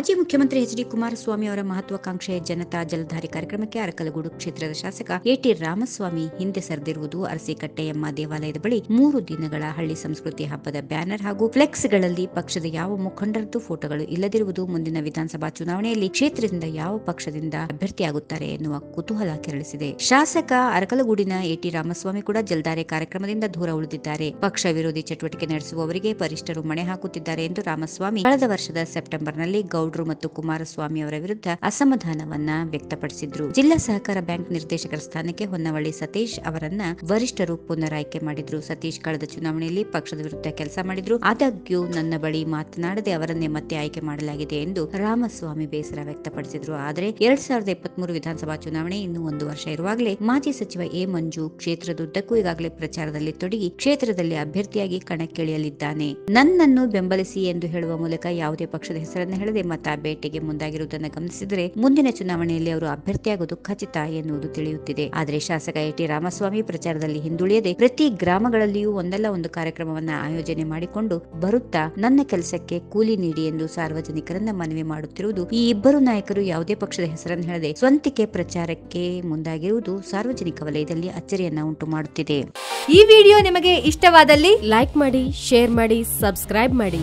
ಮಾಜಿ ಮುಖ್ಯಮಂತ್ರಿ H D Kumaraswamy ಅವರ ಮಹತ್ವಾಕಾಂಕ್ಷೆಯ ಜನತಾ ಜಲಧಾರಿ ಕಾರ್ಯಕ್ರಮಕ್ಕೆ ಅರಕಲಗೂಡು ಕ್ಷೇತ್ರದ ಶಾಸಕ ಎಟಿ ರಾಮಸ್ವಾಮಿ ಹಿಂದೆ ಸರಿದಿರುವುದು ಅರಸಿಕಟ್ಟೆಯಮ್ಮ ದೇವಾಲಯದ ಬಳಿ ಮೂರು ದಿನಗಳ ಹಳ್ಳಿ ಸಂಸ್ಕೃತಿ ಹಬ್ಬದ ಬ್ಯಾನರ್ ಹಾಗೂ ಫ್ಲೆಕ್ಸ್ಗಳಲ್ಲಿ ಪಕ್ಷದ ಯಾವ ಮುಖಂಡರದ್ದು ಫೋಟೋಗಳು ಇಲ್ಲದಿರುವುದು ಮುಂದಿನ ವಿಧಾನಸಭಾ ಚುನಾವಣೆಯಲ್ಲಿ ಕ್ಷೇತ್ರದಿಂದ ಯಾವ ಪಕ್ಷದಿಂದ ಅಭ್ಯರ್ಥಿಯಾಗುತ್ತಾರೆ ಎನ್ನುವ ಕುತೂಹಲ ಕೆರಳಿಸಿದೆ. ಶಾಸಕ ಅರಕಲಗೂಡಿನ ಎಟಿ ರಾಮಸ್ವಾಮಿ ಕೂಡ ಜಲಧಾರೆ ಕಾರ್ಯಕ್ರಮದಿಂದ ದೂರ ಉಳಿದಿದ್ದಾರೆ. ಪಕ್ಷ ವಿರೋಧಿ ಚಟುವಟಿಕೆ ನಡೆಸುವವರಿಗೆ ವರಿಷ್ಠರು ಮಣೆ ಹಾಕುತ್ತಿದ್ದಾರೆ ಎಂದು ರಾಮಸ್ವಾಮಿ ಕಳೆದ ವರ್ಷದ ಸೆಪ್ಟೆಂಬರ್ನಲ್ಲಿ ಗೌಡ್ರು ಮತ್ತು ಕುಮಾರಸ್ವಾಮಿ ಅವರ ವಿರುದ್ಧ ಅಸಮಾಧಾನವನ್ನ ವ್ಯಕ್ತಪಡಿಸಿದ್ರು. ಜಿಲ್ಲಾ ಸಹಕಾರ ಬ್ಯಾಂಕ್ ನಿರ್ದೇಶಕರ ಸ್ಥಾನಕ್ಕೆ ಹೊನ್ನವಳ್ಳಿ ಸತೀಶ್ ಅವರನ್ನ ವರಿಷ್ಠರು ಪುನರಾಯ್ಕೆ ಮಾಡಿದ್ರು. ಸತೀಶ್ ಕಳೆದ ಚುನಾವಣೆಯಲ್ಲಿ ಪಕ್ಷದ ವಿರುದ್ಧ ಕೆಲಸ ಮಾಡಿದ್ರು. ಆದಾಗ್ಯೂ ನನ್ನ ಬಳಿ ಮಾತನಾಡದೆ ಅವರನ್ನೇ ಮತ್ತೆ ಆಯ್ಕೆ ಮಾಡಲಾಗಿದೆ ಎಂದು ರಾಮಸ್ವಾಮಿ ಬೇಸರ ವ್ಯಕ್ತಪಡಿಸಿದ್ರು. ಆದರೆ ಎರಡ್ ಸಾವಿರದ ಇಪ್ಪತ್ಮೂರು ವಿಧಾನಸಭಾ ಚುನಾವಣೆ ಇನ್ನೂ ಒಂದು ವರ್ಷ ಇರುವಾಗಲೇ ಮಾಜಿ ಸಚಿವ ಎ ಮಂಜು ಕ್ಷೇತ್ರದುದ್ದಕ್ಕೂ ಈಗಾಗಲೇ ಪ್ರಚಾರದಲ್ಲಿ ತೊಡಗಿ ಕ್ಷೇತ್ರದಲ್ಲಿ ಅಭ್ಯರ್ಥಿಯಾಗಿ ಕಣಕ್ಕಿಳಿಯಲಿದ್ದಾನೆ. ನನ್ನನ್ನು ಬೆಂಬಲಿಸಿ ಎಂದು ಹೇಳುವ ಮೂಲಕ ಯಾವುದೇ ಪಕ್ಷದ ಹೆಸರನ್ನು ಹೇಳದೆ ಮತ ಬೇಟೆಗೆ ಮುಂದಾಗಿರುವುದನ್ನು ಗಮನಿಸಿದರೆ ಮುಂದಿನ ಚುನಾವಣೆಯಲ್ಲಿ ಅವರು ಅಭ್ಯರ್ಥಿಯಾಗುವುದು ಖಚಿತ ಎನ್ನುವುದು ತಿಳಿಯುತ್ತಿದೆ. ಆದರೆ ಶಾಸಕ ಎಟಿ ರಾಮಸ್ವಾಮಿ ಪ್ರಚಾರದಲ್ಲಿ ಹಿಂದುಳಿಯದೆ ಪ್ರತಿ ಗ್ರಾಮಗಳಲ್ಲಿಯೂ ಒಂದಲ್ಲ ಒಂದು ಕಾರ್ಯಕ್ರಮವನ್ನು ಆಯೋಜನೆ ಮಾಡಿಕೊಂಡು ಬರುತ್ತಾ ನನ್ನ ಕೆಲಸಕ್ಕೆ ಕೂಲಿ ನೀಡಿ ಎಂದು ಸಾರ್ವಜನಿಕರನ್ನ ಮನವಿ ಮಾಡುತ್ತಿರುವುದು ಈ ಇಬ್ಬರು ನಾಯಕರು ಯಾವುದೇ ಪಕ್ಷದ ಹೆಸರನ್ನು ಹೇಳದೆ ಸ್ವಂತಿಕೆ ಪ್ರಚಾರಕ್ಕೆ ಮುಂದಾಗಿರುವುದು ಸಾರ್ವಜನಿಕ ವಲಯದಲ್ಲಿ ಅಚ್ಚರಿಯನ್ನ ಉಂಟು ಮಾಡುತ್ತಿದೆ. ಈ ವಿಡಿಯೋ ನಿಮಗೆ ಇಷ್ಟವಾದಲ್ಲಿ ಲೈಕ್ ಮಾಡಿ, ಶೇರ್ ಮಾಡಿ, ಸಬ್ಸ್ಕ್ರೈಬ್ ಮಾಡಿ.